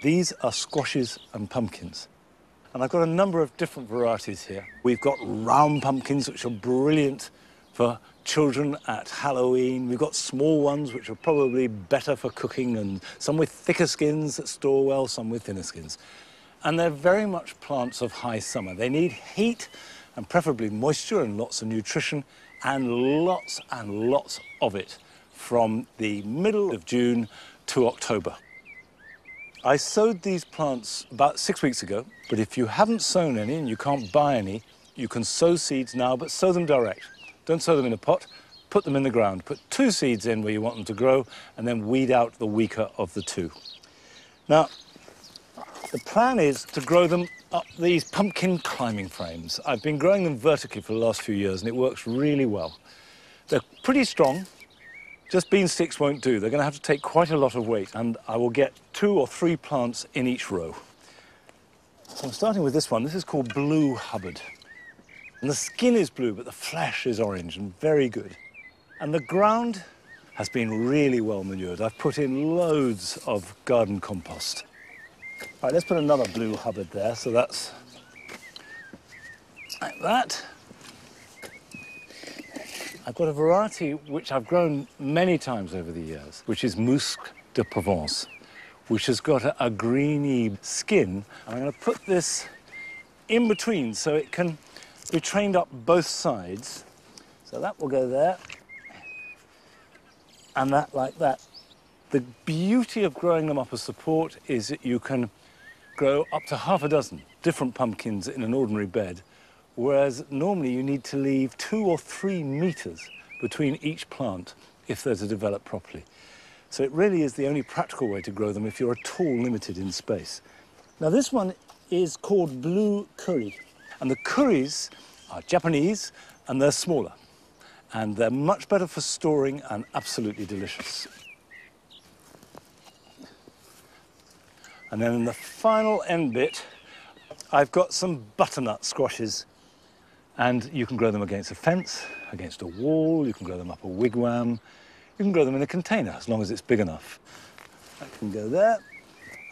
These are squashes and pumpkins. And I've got a number of different varieties here. We've got round pumpkins, which are brilliant for children at Halloween. We've got small ones, which are probably better for cooking, and some with thicker skins that store well, some with thinner skins. And they're very much plants of high summer. They need heat and preferably moisture and lots of nutrition and lots and lots of it from the middle of June to October. I sowed these plants about six weeks ago, but if you haven't sown any and you can't buy any, you can sow seeds now, but sow them direct. Don't sow them in a pot, put them in the ground. Put two seeds in where you want them to grow, and then weed out the weaker of the two. Now, the plan is to grow them up these pumpkin climbing frames. I've been growing them vertically for the last few years, and it works really well. They're pretty strong, just bean sticks won't do. They're going to have to take quite a lot of weight, and I will get two or three plants in each row. So I'm starting with this one. This is called Blue Hubbard. And the skin is blue, but the flesh is orange and very good. And the ground has been really well manured. I've put in loads of garden compost. All right, let's put another Blue Hubbard there. So that's like that. I've got a variety which I've grown many times over the years, which is Musc de Provence, which has got a, a greeny skin. I'm going to put this in between so it can be trained up both sides. So that will go there, and that like that. The beauty of growing them up as support is that you can grow up to half a dozen different pumpkins in an ordinary bed whereas normally you need to leave two or three meters between each plant if they're to develop properly. So it really is the only practical way to grow them if you're at all limited in space. Now this one is called blue kuri, and the kuris are Japanese and they're smaller, and they're much better for storing and absolutely delicious. And then in the final end bit, I've got some butternut squashes and you can grow them against a fence, against a wall, you can grow them up a wigwam, you can grow them in a container as long as it's big enough. I can go there,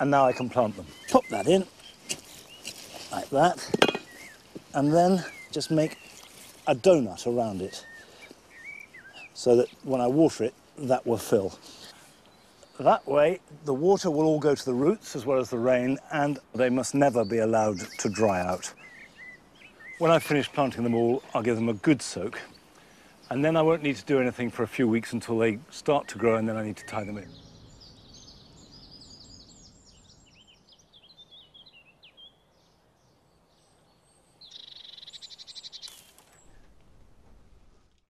and now I can plant them. Pop that in, like that, and then just make a donut around it so that when I water it, that will fill. That way, the water will all go to the roots as well as the rain, and they must never be allowed to dry out. When I've finished planting them all, I'll give them a good soak. And then I won't need to do anything for a few weeks until they start to grow and then I need to tie them in.